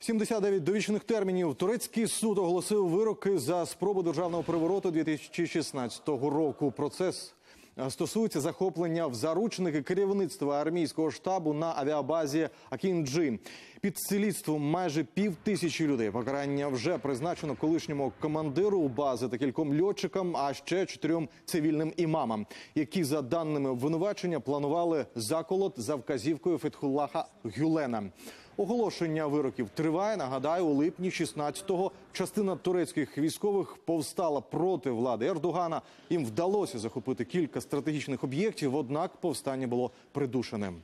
79 довічних термінів. Турецький суд оголосив вироки за спробу державного перевороту 2016 року. Процес стосується захоплення в заручники керівництва армійського штабу на авіабазі Акінджі. Під слідством майже пів тисячі людей. Покарання вже призначено колишньому командиру бази та кільком льотчикам, а ще чотирьом цивільним імамам, які за даними обвинувачення планували заколот за вказівкою Фетхуллаха Гюлена. Оголошення вироків триває. Нагадаю, у липні 16-го частина турецьких військових повстала проти влади Ердогана. Їм вдалося захопити кілька стратегічних об'єктів однак повстання було придушеним.